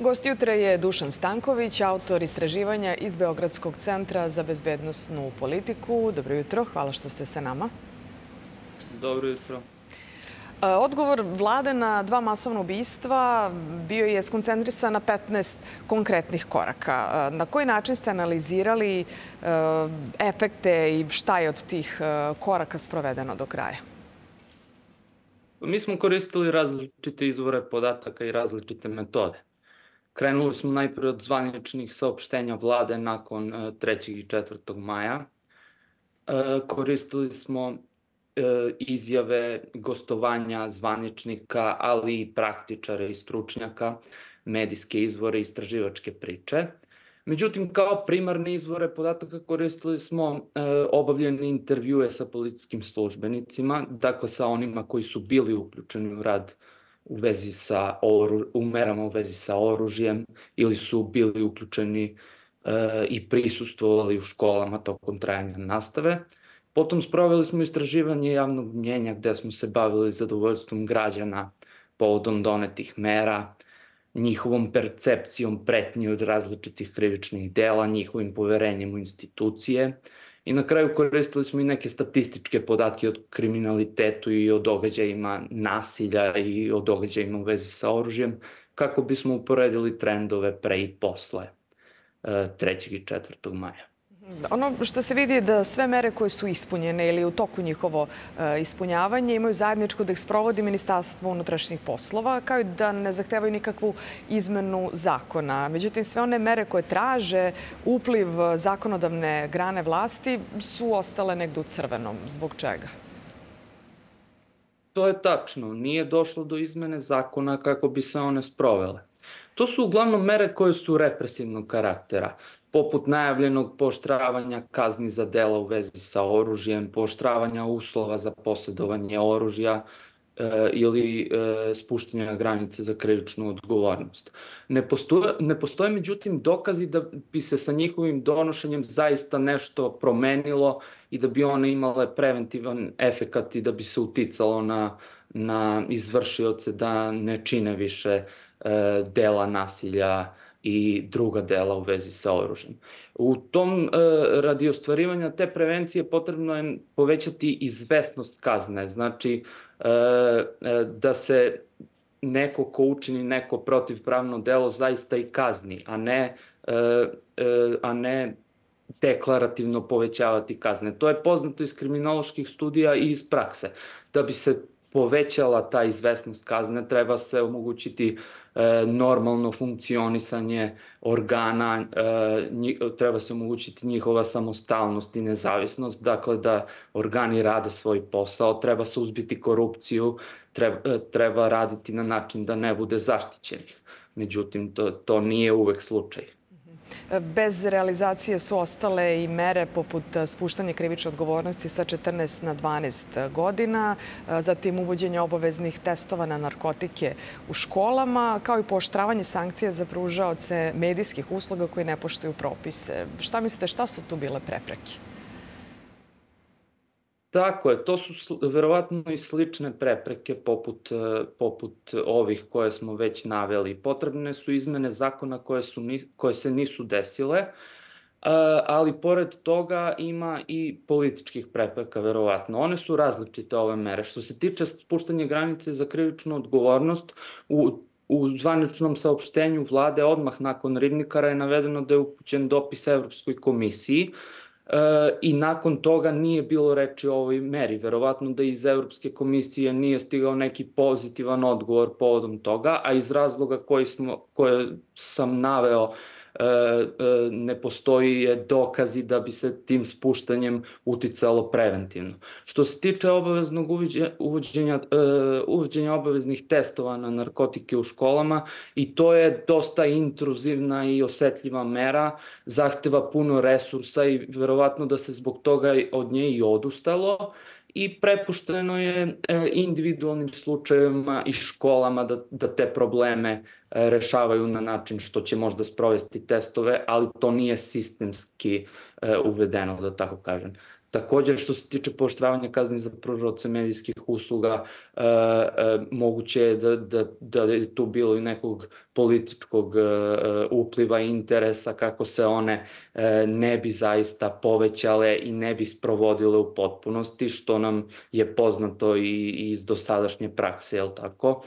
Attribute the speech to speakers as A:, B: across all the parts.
A: Gost jutra je Dušan Stanković, autor istraživanja iz Beogradskog centra za bezbednostnu politiku. Dobro jutro, hvala što ste sa nama.
B: Dobro jutro.
A: E, odgovor vlade na dva masovna ubistva bio je skoncentrisan na 15 konkretnih koraka. E, na koji način ste analizirali e, efekte i šta je od tih koraka sprovedeno do kraja?
B: Mi smo koristili različite izvore podataka i različite metode. Krenuli smo najpre od zvaničnih saopštenja vlade nakon 3. i 4. maja. Koristili smo e, izjave gostovanja zvaničnika, ali i praktičara i stručnjaka, medijske izvore, istraživačke priče. Međutim, kao primarne izvore podataka koristili smo e, obavljene intervjue sa policijskim službenicima, dakle sa onima koji su bili uključeni u rad u vezi sa oru, u merama u vezi sa oružjem ili su bili uključeni e, i prisustvovali u školama tokom trajanja nastave. Potom sproveli smo istraživanje javnog mnjenja gde smo se bavili zadovoljstvom građana povodom donetih mera, njihovom percepcijom pretnji od različitih krivičnih dela, njihovim poverenjem u institucije i na kraju koristili smo i neke statističke podatke o kriminalitetu i o događajima nasilja i o događajima u vezi sa oružjem kako bismo uporedili trendove pre i posle 3. i 4. maja.
A: Ono što se vidi je da sve mere koje su ispunjene ili u toku njihovo e, ispunjavanje imaju zajedničko da ih sprovodi Ministarstvo unutrašnjih poslova, kao i da ne zahtevaju nikakvu izmenu zakona. Međutim, sve one mere koje traže upliv zakonodavne grane vlasti su ostale negde u crvenom. Zbog čega?
B: To je tačno. Nije došlo do izmene zakona kako bi se one sprovele. To su uglavnom mere koje su represivnog karaktera poput najavljenog poštravanja kazni za dela u vezi sa oružjem, poštravanja uslova za posjedovanje oružja e, ili e, spuštanja granice za krivičnu odgovornost. Ne postoje, ne postoje međutim dokazi da bi se sa njihovim donošenjem zaista nešto promenilo i da bi one imale preventivan efekat i da bi se uticalo na, na izvršioce da ne čine više e, dela nasilja i druga dela u vezi sa oružjem. U tom, e, radi ostvarivanja te prevencije, potrebno je povećati izvesnost kazne, znači e, e, da se neko ko učini neko protivpravno delo zaista i kazni, a ne, a ne deklarativno povećavati kazne. To je poznato iz kriminoloških studija i iz prakse. Da bi se povećala ta izvesnost kazne, treba se omogućiti e, normalno funkcionisanje organa, e, treba se omogućiti njihova samostalnost i nezavisnost, dakle da organi rade svoj posao, treba se uzbiti korupciju, treba, e, treba raditi na način da ne bude zaštićenih. Međutim, to, to nije uvek slučaj.
A: Bez realizacije su ostale i mere poput e, spuštanja krivične odgovornosti sa 14 na 12 godina, e, zatim uvođenje obaveznih testova na narkotike u školama, kao i pooštravanje sankcija za pružaoce medijskih usluga koji ne poštuju propise. Šta mislite, šta su tu bile prepreke?
B: Tako je, to su verovatno i slične prepreke poput, e, poput ovih koje smo već naveli. Potrebne su izmene zakona koje, su, koje se nisu desile, e, ali pored toga ima i političkih prepreka, verovatno. One su različite ove mere. Što se tiče spuštanja granice za krivičnu odgovornost, u U zvaničnom saopštenju vlade odmah nakon Ribnikara je navedeno da je upućen dopis Evropskoj komisiji i nakon toga nije bilo reči o ovoj meri. Verovatno da iz Evropske komisije nije stigao neki pozitivan odgovor povodom toga, a iz razloga koji smo, koje sam naveo E, e, ne postoji je dokazi da bi se tim spuštanjem uticalo preventivno. Što se tiče obaveznog uvođenja, e, uvođenja obaveznih testova na narkotike u školama i to je dosta intruzivna i osetljiva mera, zahteva puno resursa i verovatno da se zbog toga od nje i odustalo i prepušteno je e, individualnim slučajevima i školama da, da te probleme e, rešavaju na način što će možda sprovesti testove, ali to nije sistemski e, uvedeno, da tako kažem. Također što se tiče pooštravanja kazni za pružaoce medijskih usluga, e, e, moguće je da, da, da je tu bilo i nekog političkog e, upliva i interesa kako se one e, ne bi zaista povećale i ne bi sprovodile u potpunosti, što nam je poznato i, i iz dosadašnje prakse, je li tako?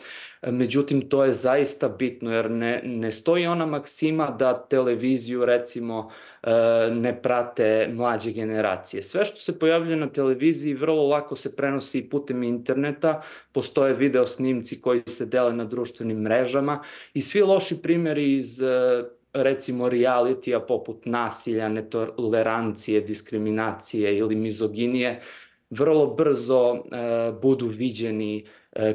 B: Međutim, to je zaista bitno jer ne, ne stoji ona maksima da televiziju recimo e, ne prate mlađe generacije. Sve što se pojavljuje na televiziji vrlo lako se prenosi i putem interneta, postoje video snimci koji se dele na društvenim mrežama i svi loši primjeri iz e, recimo realitija poput nasilja, netolerancije, diskriminacije ili mizoginije vrlo brzo e, budu viđeni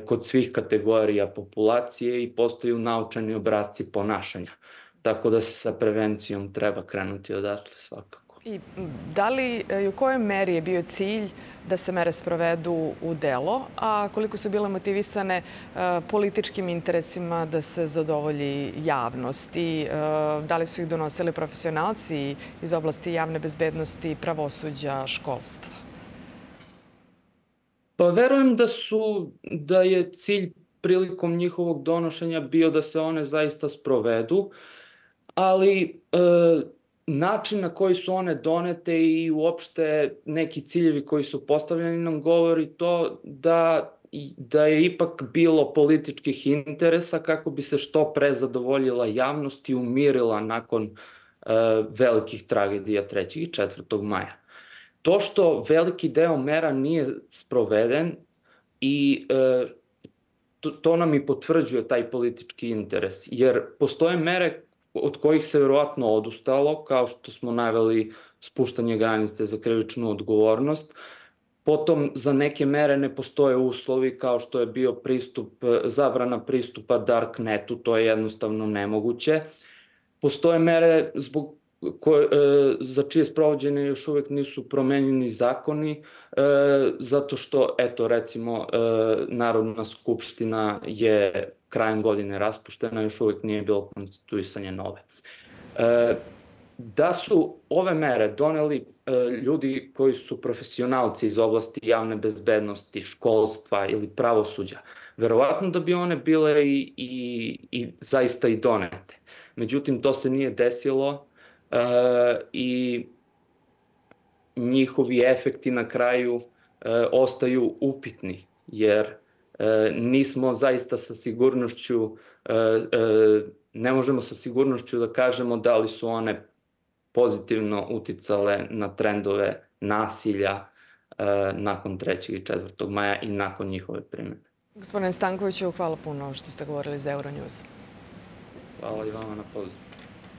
B: kod svih kategorija populacije i postaju naučani obrazci ponašanja. Tako da se sa prevencijom treba krenuti odatle svakako.
A: I da li i u kojoj meri je bio cilj da se mere sprovedu u delo, a koliko su bile motivisane e, političkim interesima da se zadovolji javnost i e, da li su ih donosili profesionalci iz oblasti javne bezbednosti, pravosuđa, školstva?
B: Pa verujem da su, da je cilj prilikom njihovog donošenja bio da se one zaista sprovedu, ali e, način na koji su one donete i uopšte neki ciljevi koji su postavljeni nam govori to da da je ipak bilo političkih interesa kako bi se što pre zadovoljila javnost i umirila nakon e, velikih tragedija 3. i 4. maja. To što veliki deo mera nije sproveden i e, to, to nam i potvrđuje taj politički interes, jer postoje mere od kojih se verovatno odustalo, kao što smo naveli spuštanje granice za krivičnu odgovornost, Potom za neke mere ne postoje uslovi kao što je bio pristup, zabrana pristupa darknetu, to je jednostavno nemoguće. Postoje mere zbog koje, za čije sprovođenje još uvek nisu promenjeni zakoni, e, zato što, eto, recimo, e, Narodna skupština je krajem godine raspuštena, još uvek nije bilo konstituisanje nove. E, da su ove mere doneli ljudi koji su profesionalci iz oblasti javne bezbednosti, školstva ili pravosuđa, verovatno da bi one bile i, i, i zaista i donete. Međutim, to se nije desilo, e, i njihovi efekti na kraju e, ostaju upitni, jer e, nismo zaista sa sigurnošću, e, e, ne možemo sa sigurnošću da kažemo da li su one pozitivno uticale na trendove nasilja e, nakon 3. i 4. maja i nakon njihove primjene.
A: Gospodine Stankoviću, hvala puno što ste govorili za Euronews.
B: Hvala i vama na pozivu.